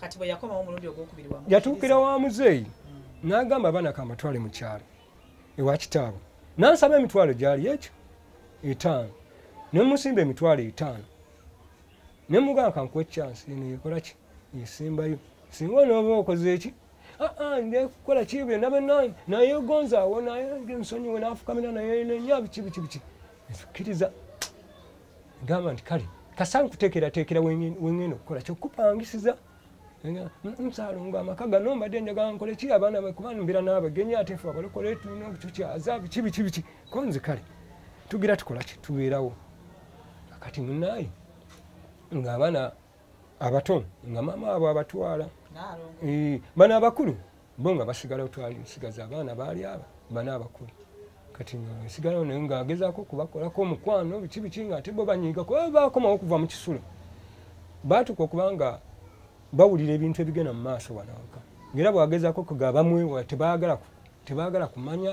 kati bwe yakomawo omulundi ogwokubiri wamu yatuukira wa muzeeyi n'agamba abaana kamatwale mu kyalo ewa kitaabwe n'ansaba emitwalo gyali ekyo? Etaano. Ne musimba emitwalo etaano. Ne mugamba kankuwa ekyansi eno yekola ki? Yesimbayo singa onooba okoze eki aa ndekukola kibye nabe nayegonzaawo naye ensonyiwe nafukamira naye nenya biki biki biki nsukkiriza gamba nti kale kasankuteekerateekera wengenda okukola kyokupangisiza nsaalo nga amaka gano mbadde njagala nkole ki? Abaana kubanmbira n'abagenyi ate fe abalokole tulina obukyukyaza biki biki biki konzi kale tugira tukola ki? Tubeerawo. Akati munaaye ng'abaana abato nga maama abo abatwala naalongo bano abakulu bo nga basigala otwalisigaza abaana baali aba bana abakulu. Kati ngasigalawo naye ngaagezaako okubakolako omukwano biki biki ngaate bo banyiiga kuba bakomawo okuva mu kisulo. Baatuka okubanga bawulira ebintu ebigenda mu maaso wanawaka ngaera bwagezaako kuga bamwewa tebaagala ku- tebaagala kumanya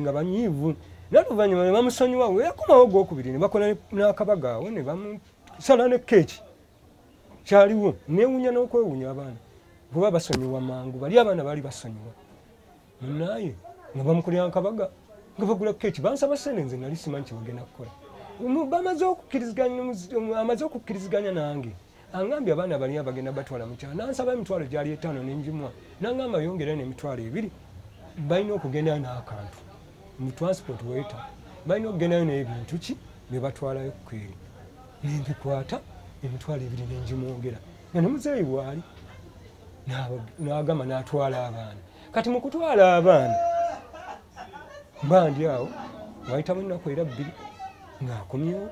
nga banyiivu naluvanyuma ne bamusonyiwa weyakomawo gwokubiri ne bakola n'akabaga awo ne bamusala ne keeki. Kyaliwo newunya n'okwewunya abaana. Kuba basonyiwa mangu bali abaana baali basonyiwa. Munaye nga bamukolera akabaga nga bagula keeki bansaba sente nze nali simanyi kyebagenda kukola bamaze okukkiriziganya amaze okukkiriziganya nange. Angambye abaana bali abagenda batwala mukyalo nansaba emitwalo gyali etaano nenjimwa nangamba yongere n'emitwalo ebiri. Balina okugendayo n'akantu. Mu transport weta balina okugendayo n'ebintu ki? Bye batwalayo kweri nembikwata emitwalo ebiri nenjimwongera nga nemuzeeyi n'aba- n'agamba n'atwala abaana. Kati mu kutwala abaana mbandi awo wayitamu ennaku era bbiri ng'akomyewo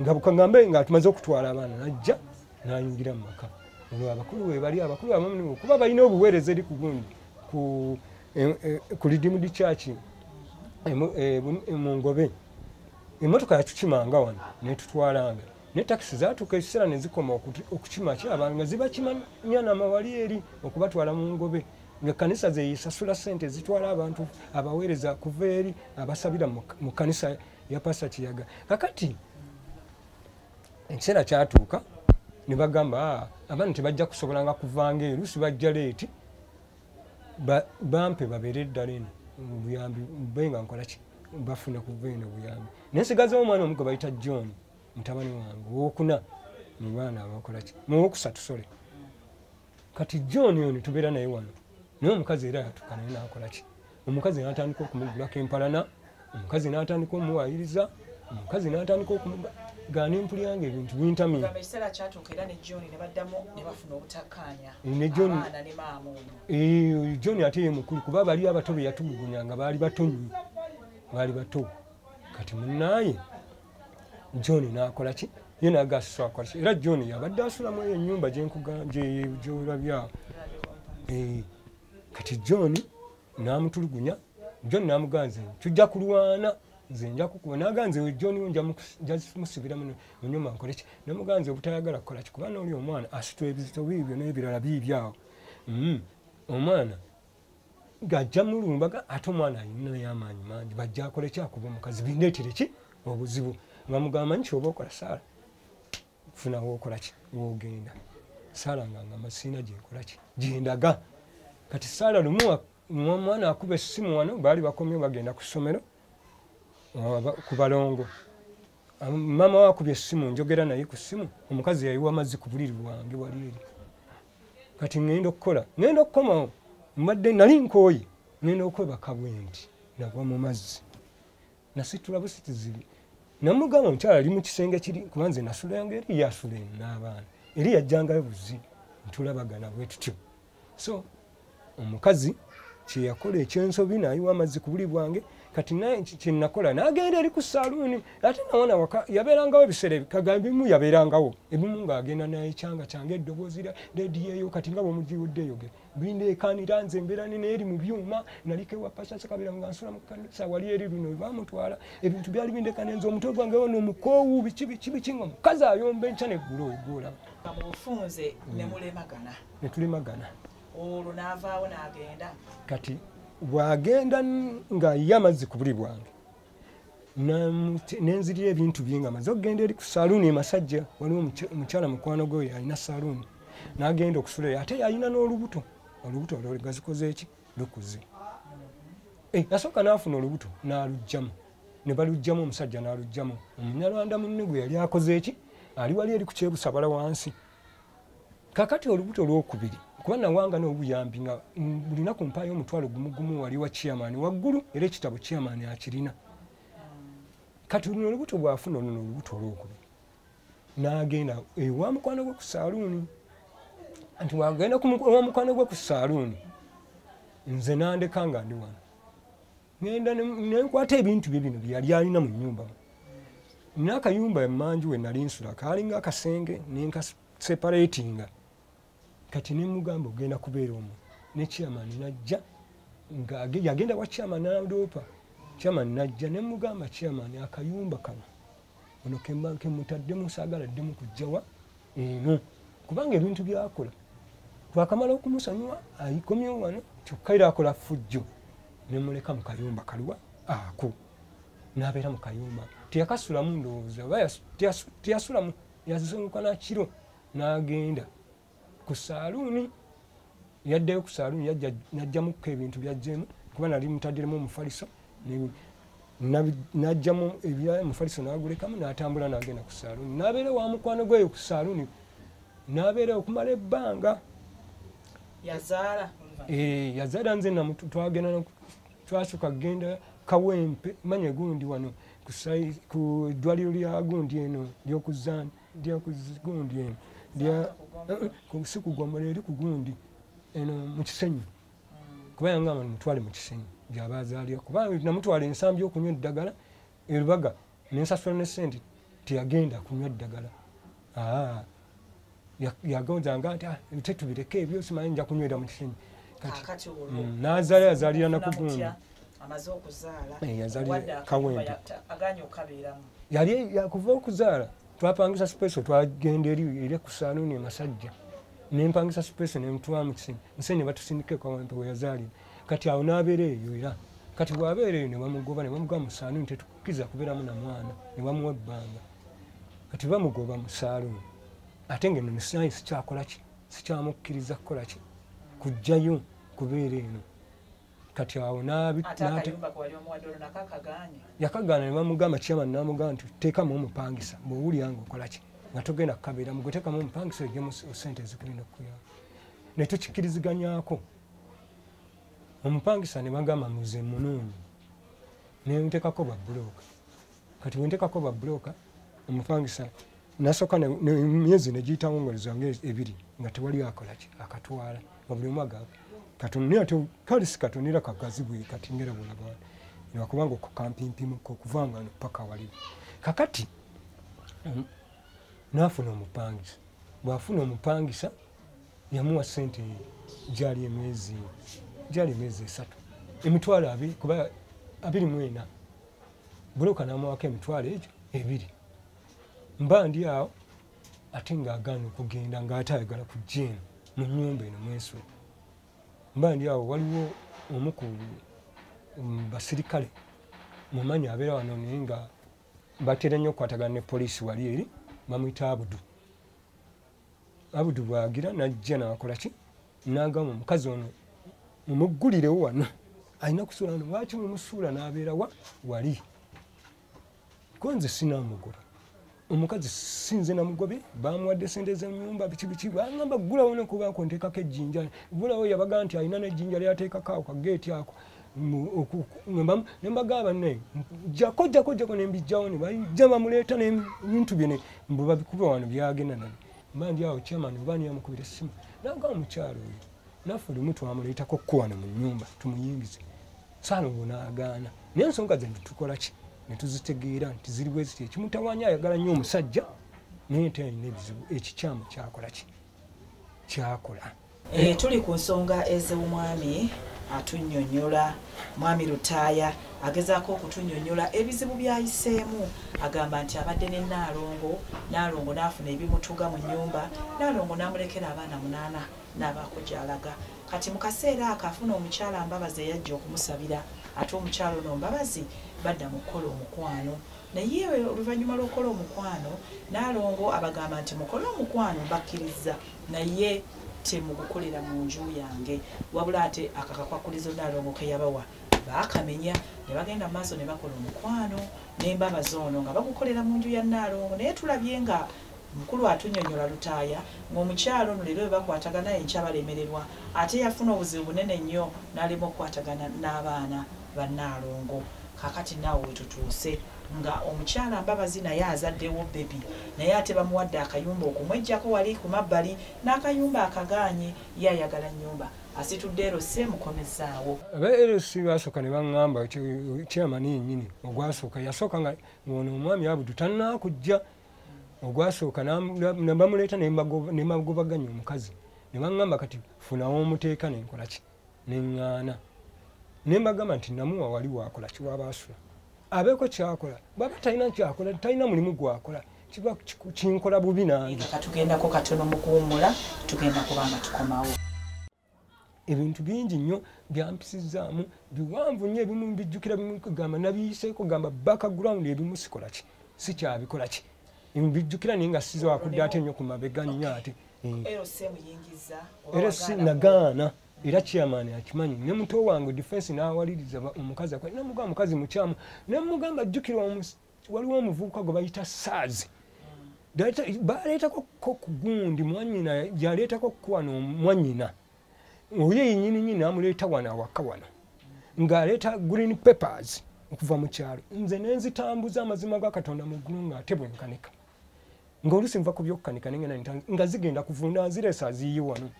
nga bukagambe nga tumaze okutwala abaana najja n'ayingira mu maka. Olwo abakulu we bali abakulu abamu kuba balina obuweereza eri ku gundi ku eh, eh, ku lidimudi kyaki mu ngobe emmotoka yatukimanga wano netutwalanga ne takisi zatuuka ekiseera ne zikoma okukima kyaba nga zibakimanya namawali eri okubatwala mu ngobe. Nga kanisa zeyisasula sente zitwala abantu abaweereza kuva eri abasabira mu kanisa ya pasa kiyaga. Kakati ekiseera kyatuuka ne bagamba "Ah, abaana tebajja kusobolanga kuvanga erusi bajja leeti? Ba- bampe babeere eddala eno obuyambi be nga nkola ki? Bafuna kuva eno obuyambi nensigazawo omwana omu gwe bayita john mutabani wange owokuna mu baana abakola ki? Muwokusatu sole kati john ono tubeera naye wano naye omukazi era yatuka naye nakola ki? Omukazi natandika okumugulako empalana omukazi natandika omuwayiriza omukazi natandika okumugana empulyange ebintu bintamira ekiseera kyatuuka era ne john ne baddamu ne bafuna obutakkaanya abaana ne maama ono. Eh, john ate ye mukulu kuba bali abato be yatulugunyanga baali bato nnyo baali bato. Kati munaaye john nakola ki? Ye nagasisa akola ki? Era john yabadde asulamu eyo enyumba gyolabyawo kati john namutulugunya john namuganze tujja kulwana nze nja kukuba naganze we john nja musibira munyuma nkole ki? Namuganze obutayagala kukola ki? Kuba noli omwana asitula ebizito biibyo n'ebirala biibyawo Mm. omwana gajja mulumbaga ate omwana alinayo amaanyi mangi. Bajja akole kyakuba omukazi. Bindeetere ki? Obuzibu. Nga mugamba nti oba okola saala funa wokola ki? Wogenda. Saala nga ngamba siina gyenkola ki? Gyendaga kati saala lumu omwana akuba essimu wano baali bakomye bagenda ku ssomero ku balongo. Am- maama we akubye essimu njogera naye ku ssimu omukazi yayiwa amazzi ku buliri bwange wali eri. Kati ŋŋenda okukola ŋŋenda okukomawo mbadde nali nkooye ŋŋenda okwebaka bwendi nagwa mu mazzi. Nasitula busituzibi namugamba omukyala ali mu kisenge kiri kuba nze nasulanga eri yasula eno n'abaana eri yajjangayo buzi ntulabagana bwe tutyo. So omukazi kyeyakola ekyensobi nayiwa amazzi ku buli bwange. Kati naye kyenakola nagenda eri ku saluuni ate nawana waka yabeerangawo ebiseera ebikaga ebimu yabeerangawo. Ebimu ng'agenda naye kyanga kyange eddoboozi lya lediyeyo kati nga bwemugiwudde eyogera bindeekanira nze mbeera nina eri mu byuma naliko ewa pasasakabira nga nsula mu kanisa wali eri luno bamutwala ebintu byali bindeekana nze omutwe gwange wono omukoowu biki biki biki nga omukazi ayomba enkya neggulo ogwoolaba nga mu bufunze ne mulemagana. Netulemagana olwo n'avaawo n'agenda. Kati bwagenda nga ye amazzi ku buli bwange nenzirira ebintu bye nga maze okugenda eri ku saluuni emasajja waliwo omuky- omukyala mukwano gwe alina saluuni n'agenda okusulayo ate yalina n'olubuto olubuto olwo gazikoze eki lukuze. Eh, yasooka n'afuna olubuto n'alugjamu ne balugjamu omusajja n'alugjamu omunyalwanda munne gwe yali akoze eki ali wali eri ku kyebusabala wansi. Kakati olubuto olwokubiri kuba nawanga n'obuyambi nga mm, buli naku mpaayo omutwalo gumu gumu wali wa chairman waggulu era ekitabo chairman akirina. Kati luno olubuto bwafuna luno olubuto olwokubiri. N'agenda ewa mukwano gwe ku saaluuni? Nti wagenda ewa mukwano gwe ku saaluuni? Nze nandeka nga ndi wano. Ngenda ne- nenkwata ebintu bye bino byeyali alina mu nnyumba n'akayumba emanju we nali nsula kaalinga akasenge nenkaseparatinga kati nemugamba ogenda kubeera omwo ne chairman najja yagenda wa chairman nadoopa chairman najja nemugamba chairman akayumba kano ono kemba kemutaddemu saagaladdemu kujjawa eno. Kubanga ebintu byakola twakamala okumusanyuwa ayikomyewo wano kyokka era akola fujjo. Nemuleka mu kayumba kaliwa ako n'abeera mu kayumba. Teyakasulamu ndowooza teyasulamu yazunguka nakiro n'agenda ku saaluuni yaddeyo ku saaluuni najjamuko ebintu byajjeemu kuba nali mutaddiremu omufaliso najjamu ebya omufaliso n'agulekamu n'atambula n'agenda ku saaluuni. N'abeera wa mukwano gweyo ku saaluuni n'abeera okumala ebbanga. Yazaala. Eh, yazaala nze twagenda twasooka kgenda kawempe manya gundi wano ku ddwaliro lya gundi eno lyokuzan lyokugundi eno Eh, eh, si kugombola eri ku gundi eno mu kisenyi. Kuba yangamba nimutwale mu kisenyi gyaba azaalira kuba namutwala ensambi yokunywa eddagala erubaga nensasula ne sente teyagenda kunywa ddagala aa ya- yagonzanga nti "Ah, tetubireke ebyo simanyi nja kunywera mu kisenyi. Kati Mm, n'azaala yazaalira na ku Ofuna gundi mutya amaze okuzaala Eh, okabeeramu yali yakuva okuzaala twapangisa sipeso twagenda eri eri ku saaluuni emasajja nempangisa sipeso nemutwala mu kisenyi nsenyi batusindika ekawempe weyazaalira kati awo n'abeera eyo era kati bw'abeera eyo nebamugoba nebamugoba mu saaluuni tetukkiza kubeeramu na mwana nebamuwa ebbanga. Kati bamugoba mu saaluuni ate ngeno nesinaayi sikyakola ki? Sikyamukkiriza kukola ki? Kujjayo kubeera eno kati awo yakagaana ne bamugamba chairman namugamba nti teekamu omupangisa bwowulira nga okolaki nga togenda kukabeeramu gwe teekamu omupangisa ojjemu sente ezigenda okukuyamba ne tukikkiriziganyako. Omupangisa ne bagamba muze munoonyi nentekako babulooka kati wentekako babulooka omupangisa nasooka emyezi negiyitawo ngolezange ebiri nga tewali akolaki akatwala nga buli omu aga katonera kale si katonera kagazi bwe kati ngera bwolabana niwakubanga okukampimpimuko okuvanga no paka waliwo kakati mm, nafuna omupangisa. Bwafuna omupangisa yamuwa sente gyali emyezi gyali emyezi esatu. Emitwalo abiri kuba abiri mu ena buloka namuwako emitwalo egyo ebiri. Mba ndi awo ate ng'agaana okugenda ng'ate ayagala kujja eno mu nnyumba eno mwensula mba ndi awo waliwo omu ku mm, basirikale mumanyi abeera wano naye nga batera nnyo okukwatagana ne poliisi wali eri bamuyita abudu abudu bwagira najja nakola ki? Nagamba omukazi ono mumuggulirewo wano. Alina kusuula wano lwaki mumusuula n'abeera wa wali? Ko nze sinamugula omukazi sinze namugobye bamuwadde sente zenyumba biki biki bagamba gulawo nekubako ntekako ejjinja. Gulawo yabagaa nti alina nejjinja lyateekako ako kageeti ako. Nembagamba naye jako jako jako nembijjawo nebajja bamuleeta nebintu byene mbu babikuba wano byagenda nabyo mba ndi awo chairman oba niyamukubira essimu. Nagamba omukyalo oyo naffe lumu twamuleetako kuwano mu nyumba tumuyingize. Saalongo n'agaana naye ensonga ze tukola ki ne tuzitegeera nti ziri bwe ziti. Ekimutawanya ayagala nnyo omusajja naye te alina ebizibu ekikyamu kyakola ki? Kyakola. Eh, tuli ku nsonga ez'omwami atunnyonnyola mwami lutaaya agezaako okutunnyonnyola ebizibu byayiseemu. Agamba nti abadde ne naalongo naalongo n'afuna ebimutuga mu nnyumba naalongo n'amulekera abaana munaana n'abaako gy'alaga kati mu kaseera ako afuna omukyala mbabazi eyajja okumusabira ate omukyalo ono mbabazi badda mu kukola omukwano. Naye oluvannyuma lw'okukola omukwano naalongo abagamba nti mukole omukwano mbakkiriza naye temugukolera mu nju yange. Wabula ate akakakwakulizo naalongo ke yabawa baakamenya ne bagenda mu maaso ne bakola omukwano n'embabazi ono nga bagukolera mu nju ya naalongo naye tulabye nga mukulu atunyonyola lutaaya ng'omukyalo ono leero we bakwatagana enkya balemererwa ate yafuna obuzibu bunene nnyo n'alema okukwatagana n'abaana bannaalongo kakati naawe wetutuuse nga omukyala mbabazi naye azaddewo bebi naye ate bamuwadde akayumba okumwejjako wali ku mabbali n'akayumba akagaanye ye ayagala nnyumba. Asitudde ero seemukomezaawo aba lc basooka ne baŋŋamba kyamani yennyini ogwasooka yasooka nga ono omwami abudu tannakujja. Ogwasooka bamuleeta ne magobaganya omukazi. Ne baŋŋamba kati funawo omuteeka nenkolaki neŋŋaana ne mbagamba nti namuwa wali wakola kiwabaasula abeeko kyakola. Bwaba talina kyakola talina mulimu gwakola. Kiba kinkola bubi nange. Katugendako katono mu kuwumula tugenda kubanga tukomawo. Ebintu bingi nnyo byampisizaamu biwanvu nnyo ebimu bijjukira bimugamba nabiyiseeko gamba background ebimu sikolaki sikyabikola ki? Bijjukira naye nga siza wakudde ate nnyo ku mabega nnyo ate era si nagaana era chairman akimanyi ne muto wange defense n'awaliriza omukazi akwa namugamba mukazi mukyamu nemugamba jjukira waliwo omuvubuka gwe bayita saazi. Baleetako ko ku gundi mwanyina yaleetako kuwano mwanyina oyo yenyini nyini amuleeta wano awaka wano ng'aleeta green papers okuva mu kyalo. Nze nenzitambuza amazima ga katonda mu ggulu ng'ate bwenkanika ng'olusi nva ku byokkanika nengenda nga zigenda kuvunda nzireesa aziiye wano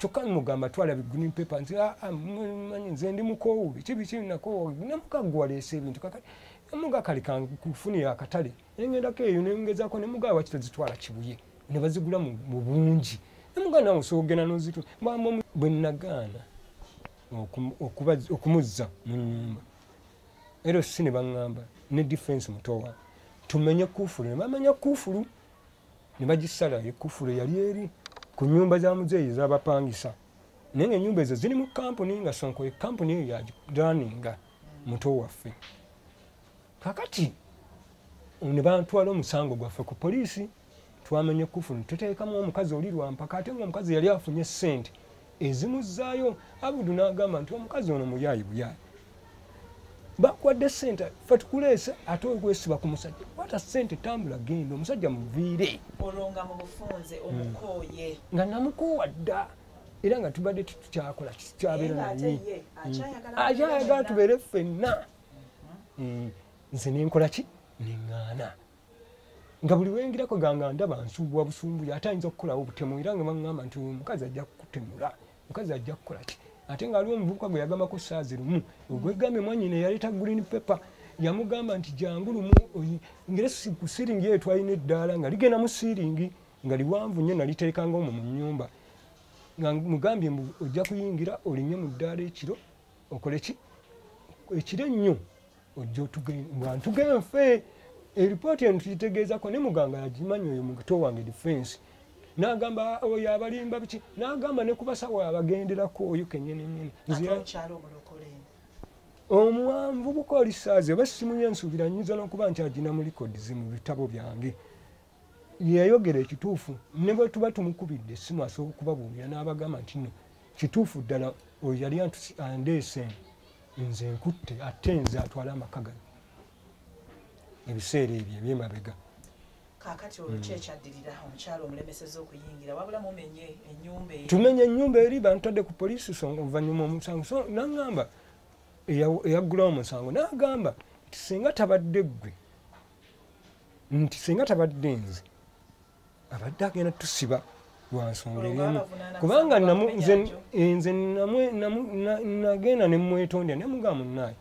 kyokka mugamba twala green paper nti ah, ah, manyi nze ndi mukoowu. Biki biki nakoowu nemuga gwaleesa ebintu kakati nemuga kale kankufunira akatale nengendako eyo nengezaako nemuga waki tezitwala kibuye ne bazigula mu bungi nemuga nawe soogenda nozitu bwe nagaana okumuzza mu nyumba era si ne baŋŋamba ne defense mutowa tumenye kufulu ne bamenya kufulu ne bagisalayo ekufulu yali eri ku nyumba za muzeeyi ezabapangisa naye nga enyumba ezo ziri mu kampuni nga sonko ekampuni eyo yagiraninga muto waffe. Kakati ne bantwala omusango gwaffe ku poliisi twamenye kufu netuteekamu omukazi oli lwampaka ate nga omukazi yali afunye sente ezimuzaayo abudu n'agamba nti omukazi ono muyaayi buyaayi bakwadde sente fe tukuleese ate ogwesiba ku musajja. Kwata sente tambula genda omusajja muviire. Olonga mu bufunze omukooye. Hmm. nga namukoowa dda era nga tubadde tukyakola kikyabeera naye akyayagala tubeere ffenna. Hmm. nze nenkola ki? Neŋŋaana nga buli wengirako ganga ndaba nsuubwa busumbuya ate ayinza okukolawo obutemu era nga baŋŋamba nti omukazi ajja kukutemula. Omukazi ajja kukola ki ate nga aliwo omuvubuka gwe yagambako saazi lumu ogwegambye mwanyina yaleeta green paper yamugamba nti jangu lumu ngere ku siringi eyo twalina eddaala nga ligenda mu siringi nga liwanvu nnyo naliteekanga omwo mu nyumba nga mugambye ojja kuyingira olinye mu ddaala ekiro okole ki? Ekiro ennyo ojja ntugenfe eripooti eno tukitegeezako ne muganga yagimanyi oyo muto wange defense nagamba oyo abalimba biki? Nagamba ne kubasawo abagenderako oyo kenyininyini omwanvu buka oli saazi oba simuye nsuubira nyinza nokuba nti agina mu likodizi mu bitabo byange. Yayogera ekituufu ne bwe tuba tumukubidde essimu asobola okubabuulira n'abagamba nti no kituufu ddala oyo yali andeese nze nkutte ate nze atwala amaka gano ebiseera ebyo ebyemabega kakati olwo ki ekyaddirira omukyalo omulemeseza okuyingira wabula mumenye enyumba eyo tumenye enyumba eri bantadde ku poliisi songa oluvanyuma omusango. So naŋŋamba eyaggulawo omusango n'agamba nti singa tabadde ggwe nti singa tabadde nze abadde agenda tusiba lwansonga erimu kubanga nze nagenda nemwetondera nemugaa munaayi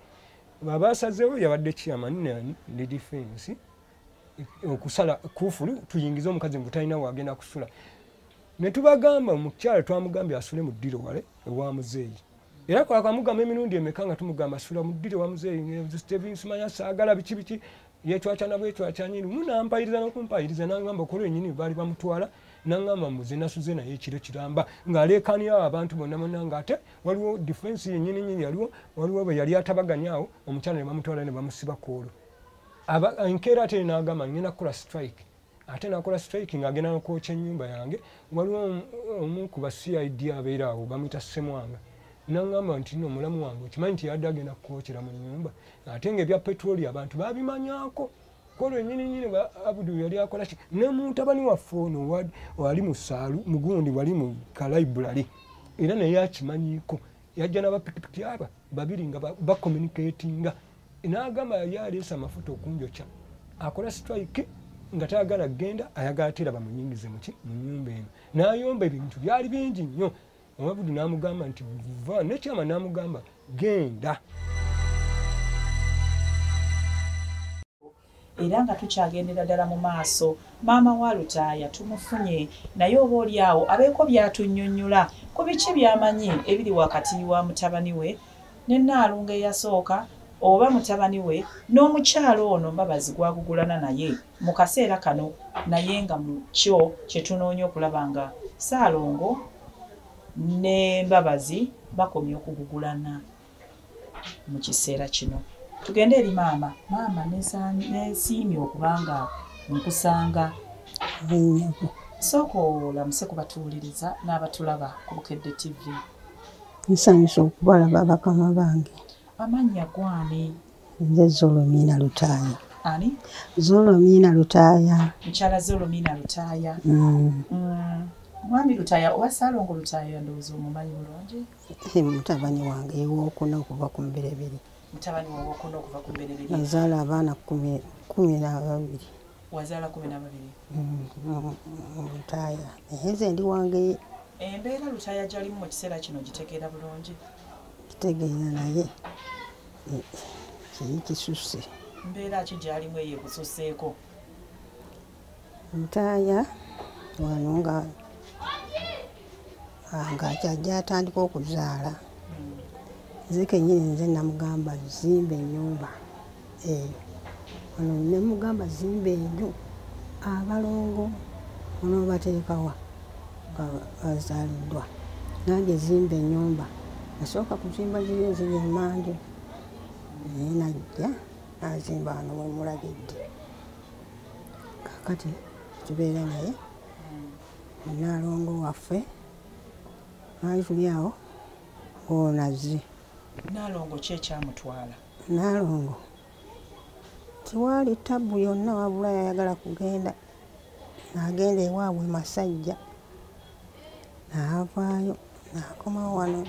abasazewo yabadde kiyamani ne defensi okusala kufulu tuyingize omukazi ngu talina wagenda kusula. Netubagamba omukyala twamugambye asule mu ddiro wale ewa muzeeyi. Era kwakamugamba emirundi emeka nga tumugamba asula mu ddiro wa muzeeyi simanya saagala biki biki yecwacana bwecwacanyini munampayiriza nokumpayiriza nagamba okola enyini baali bamutwala naŋŋamba muze nasuze naye ekiro kiramba. Ng'aleekanirawo abantu bonna bonna ng'ate waliwo difensi yennyini nyini yaliwo waliwo bwe yali atabaganyawo omukyala ne bamutwala ne bamusiba koolo enkeera ate n'agamba ngenda kukola strike. Ate nakola strike ng'agenda nokwokya ennyumba yange. Waliwo omu ku ba cid abeera awo bamwita semwanga. Naŋŋamba nti no omulamu wange okimanyi nti yadde agenda kukwokera mu nnyumba? Ate ngaebya petroli abantu babimanyako kolwenyininyini abudu yali akolaki ne mutabani waffe ono wali mu saalu mugundi wali mu kalibrary era naye akimanyiko yajja nabapikipiki aba babiri nga bacommunicatinga n'agamba yali aleesa amafuta okunjokya akola strike nga tayagala kgenda ayagala teraba munyingize muki mu nyumba eno. N'ayomba ebintu byali bingi nnyo. Omabudu n'amugamba nti va nekyama n'amugamba genda. Era nga tukyagendera ddala mu maaso. Maama wa lutaaya tumufunye. Naye oba oli awo abeeko by'atunnyonnyola. Ku biki by'amanyi ebiri wakati wa mutabani we? Ne nnaalunga eyasooka oba mutabani we n'omukyalo ono mbabazi gwagugulana naye. Mu kaseera kano naye nga mu kyo kye tunoonya okulaba nga saalongo ne mbabazi bakomye okugugulana mu kiseera kino. Tugende eri maama. Maama nesiimye okubanga nkusanga. Sooka olamuse kubatuwuliriza n'abatulaba ku bukedde tv nsanyusa okubalaba bakama bange amannya gwani nze zolomiina lutaaya ani? Zolomiina lutaaya mukyala zolomiina lutaaya Mm. Mm, mwami lutaaya oba saalongo lutaaya ndowooza omumanyi bulungi mutabani wange ewookuna okuva ku mbereberi mutabani wawokuna okuva ku mbereberi nazaala abaana kumi kumi n'ababiri wazaala kumi n'ababiri Mm, lutaaya naye nze ndi wange. Embeera lutaaya gyalimu mu kiseera kino gitegeera bulungi kitegeera naye eh, kiri kisusse mbeera ki gyalimu eyo ekususeeko lutaaya wano nga ah, nga kyajja atandika okuzaala. Nze kenyini nze namugamba zimba ennyumba. Eyo ono nemugamba zimba enju abalongo onoobateekawa nga bazaaliddwa. Nange zimba ennyumba nasooka kuzimba ziri eziri emanju naye najja nazimba wano wemulagidde kakati tubeera naye naalongo waffe. Naali tuli awo onaze naalongo ki ekyamutwala? Naalongo tiwaali tabu yonna wabula yayagala kugenda. Naagenda ewaabwe masajja. Naavaayo naakomawo wano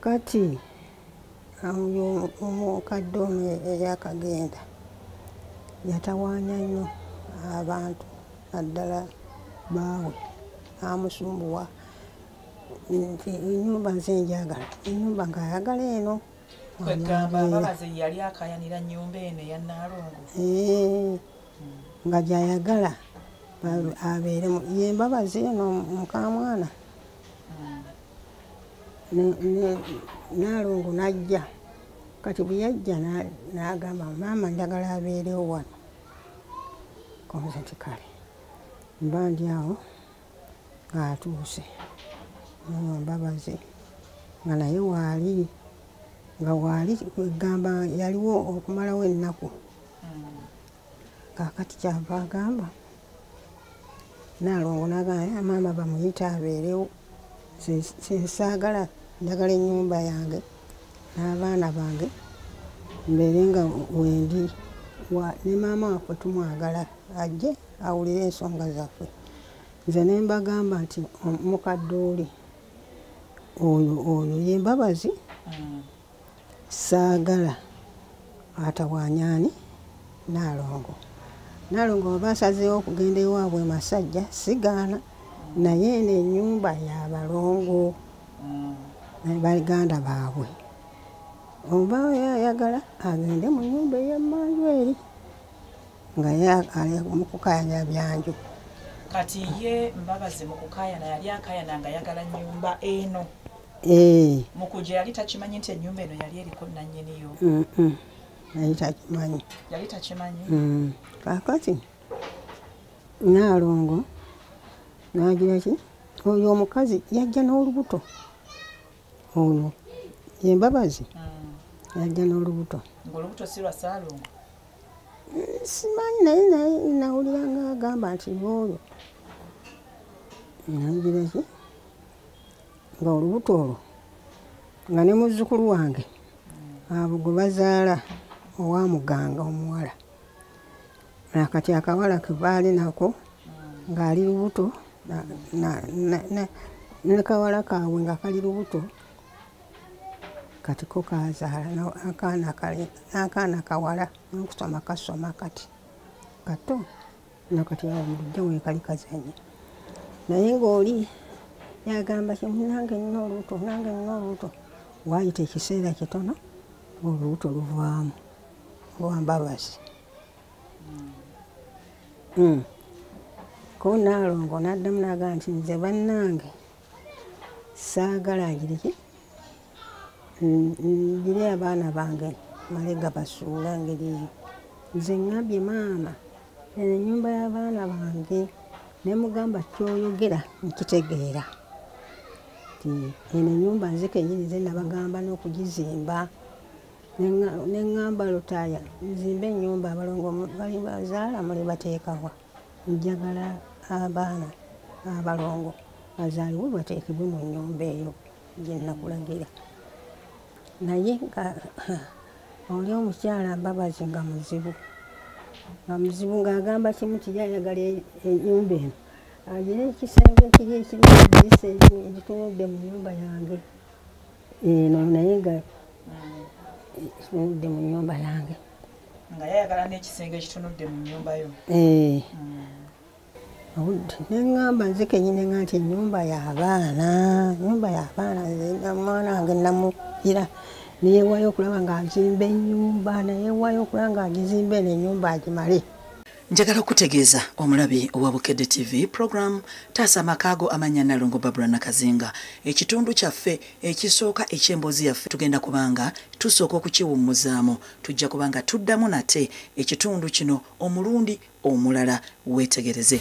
kati oyo omukadde ono eyakagenda yatawaanya nnyo abantu naddala baawe amusumbuwa nti ennyumba nze njagala ennyumba ngaayagala eno yali akayanira nnyumba eno eya naalongo Eh, nga gyayagala abeeremu yembabazi eno mukamwana Naalongo najja. Kati bwe yajja na- n'agamba maama njagala abeerewo wano. Konze nti kale mba ndi awo ng'atuuse nayo mbabazi nga naye waali nga waali kwegamba yaliwo okumalawo ennaku. Kaakati kyava agamba naalongo nagamba maama bamuyita abeerewo Se- sensaagala njagala ennyumba yange n'abaana bange mbeere nga wendi ne maama waffe tumwagala ajje awulire ensonga zaffe. Nze ne mbagamba nti "Omu- mukadde oli oyo oyo yembabazi saagala atawaanyaani naalongo. Naalongo bwe basazeewo okugenda ewaabwe masajja sigaana. Naye eno ennyumba yabalongo baganda baabwe. Oba yayagala agende mu nyumba ey'emmanju eri nga ye mu kukayanya byanju. Kati ye mbabazi mu kukayana yali akayana nga ayagala nnyumba eno. Ee mukuje yali takimanyi nti ennyumba eno yali eriko nannyiniyo mm. naye takimanyi. Yali takimanyi? Mm. kaakati naalongo nagira ki? Oyo omukazi yajja n'olubuto oyo embabazi yajja n'olubuto. Ngaolubuto si lwa saalongo simanyi naye naye nawulira nga agamba nti oyo nagira ki? Nga olubuto olwo nga ne muzzukulu wange abo gwe bazaala owa muganga omuwala. Nakati akawala ke baali nako ng'ali lubuto nekawala kaabwe nga kali lubuto kati ko kazaala n'akaana kawala nokusoma kasoma kati. Kato nakati awo mulujja we kali kazanya naye ng'oli yagamba nange nina olubuto nange nina olubuto. Waayita ekiseera kitono olubuto luvaamu lwambabazi Mm. ko naalongo n'addamu nagaa nti nze bannange saagala ngiriki ngire abaana bange male gabasuula ngeri eyo. Nze ŋŋambye maama eno ennyumba y'abaana bange. Ne mugamba kyoyogera nkitegeera ti eno ennyumba nze kenyini ze nabagamba n'okugizimba. Neŋŋamba lutaaya nzimbe ennyumba abalongo bali bazaala muli bateekawa njagala abaana abalongo bazaalibwe bateekebwe mu nnyumba eyo gye nakulagira naye nga oli omukyala mbabazi nga muzibu. Nga muzibu ng'agamba kimu tiyayagala e- ennyumba eno. Agira ekisenge ekiri ekiri edirisa eritunudde mu nyumba yange. Eno naye nga kitunudde mu nyumba yange. Nga yayagala n'ekisenge ekitunudde mu nyumba yo. Eh. Obudde neŋŋamba nze kenyini nga nti ennyumba y'abaana nyumba y'abaana nze na mwana wange namugira neyeewaayo okulaba ng'azimba ennyumba neyeewaayo okulaba ng'agizimba eno ennyumba agimale. Njagala okutegeeza omulabi owa bukedde tv program taasa amakaago amanya nalongo babula nakazinga. Ekitundu kyaffe ekisooka ekyemboozi yaffe tugenda kubanga tusooka okukiwummuzaamu. Tujja kubanga tuddamu nate ekitundu kino omulundi omulala weetegereze